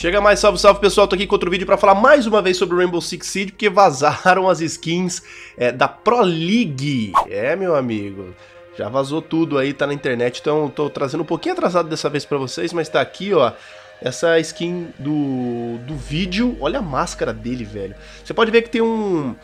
Chega mais, salve, salve pessoal, tô aqui com outro vídeo para falar mais uma vez sobre Rainbow Six Siege, porque vazaram as skins é, da Pro League. É, meu amigo, já vazou tudo aí, tá na internet, então tô trazendo um pouquinho atrasado dessa vez para vocês, mas tá aqui, ó, essa skin do, do vídeo, olha a máscara dele, velho. Você pode ver que tem um...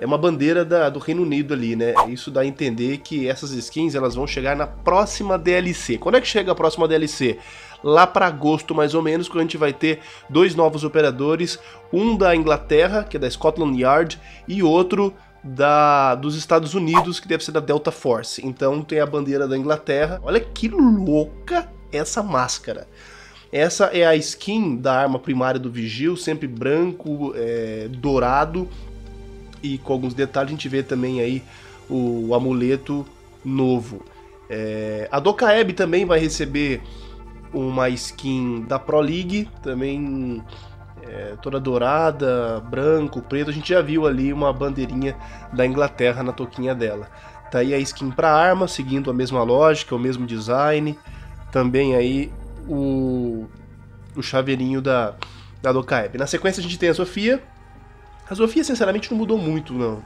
É uma bandeira da, do Reino Unido ali, né? Isso dá a entender que essas skins elas vão chegar na próxima DLC. Quando é que chega a próxima DLC? Lá para agosto mais ou menos, quando a gente vai ter dois novos operadores, um da Inglaterra, que é da Scotland Yard, e outro da, dos Estados Unidos, que deve ser da Delta Force. Então tem a bandeira da Inglaterra. Olha que louca essa máscara. Essa é a skin da arma primária do Vigil, sempre branco, é, dourado e com alguns detalhes. A gente vê também aí o, amuleto novo. É, a Dokaeb também vai receber uma skin da Pro League, também é, toda dourada, branco, preto. A gente já viu ali uma bandeirinha da Inglaterra na toquinha dela. Tá aí a skin para arma, seguindo a mesma lógica, o mesmo design. Também aí o, o chaveirinho da, da Dokaeb. Na sequência a gente tem a Sofia. A Sofia, sinceramente, não mudou muito, não.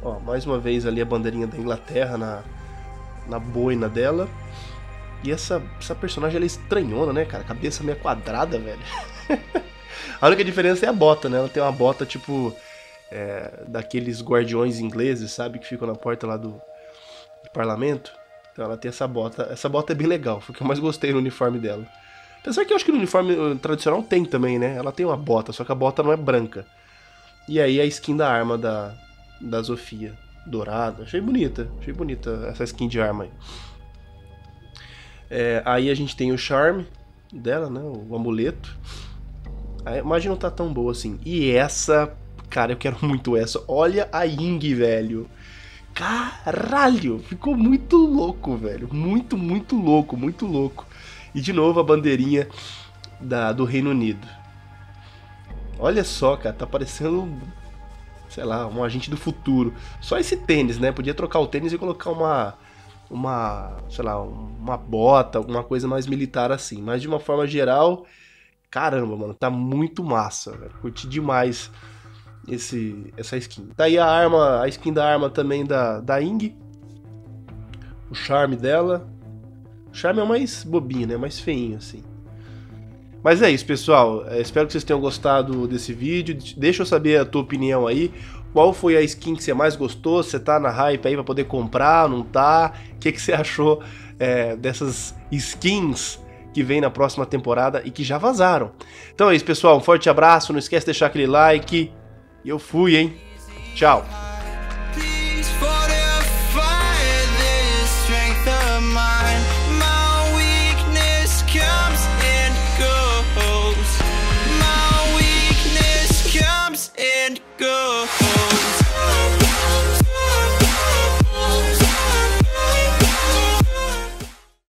Ó, mais uma vez ali a bandeirinha da Inglaterra na, na boina dela. E essa, essa personagem ela é estranhona, né, cara? Cabeça meio quadrada, velho. a única diferença é a bota, né? Ela tem uma bota tipo. É, daqueles guardiões ingleses, sabe? Que ficam na porta lá do, do parlamento. Então ela tem essa bota. Essa bota é bem legal, foi o que eu mais gostei no uniforme dela. Apesar que eu acho que no uniforme uh, tradicional tem também, né? Ela tem uma bota, só que a bota não é branca. E aí a skin da arma da, da Sofia, dourada. Achei bonita, achei bonita essa skin de arma aí. É, aí a gente tem o charme dela, né? O amuleto. A imagem não tá tão boa assim. E essa, cara, eu quero muito essa. Olha a Ying, velho. Caralho, ficou muito louco, velho. Muito, muito louco, muito louco. E de novo a bandeirinha da, do Reino Unido. Olha só, cara, tá parecendo, sei lá, um agente do futuro. Só esse tênis, né? Podia trocar o tênis e colocar uma uma, sei lá, uma bota, alguma coisa mais militar assim. Mas de uma forma geral, caramba, mano, tá muito massa, velho. Curti demais esse, essa skin. Tá aí a arma, a skin da arma também da, da Ing. O charme dela. O charme é mais bobinho, né? Mais feinho, assim. Mas é isso, pessoal. É, espero que vocês tenham gostado desse vídeo. Deixa eu saber a tua opinião aí. Qual foi a skin que você mais gostou? Você tá na hype aí pra poder comprar, não tá? O que, que você achou é, dessas skins que vem na próxima temporada e que já vazaram? Então é isso, pessoal. Um forte abraço. Não esquece de deixar aquele like. E eu fui, hein? Tchau.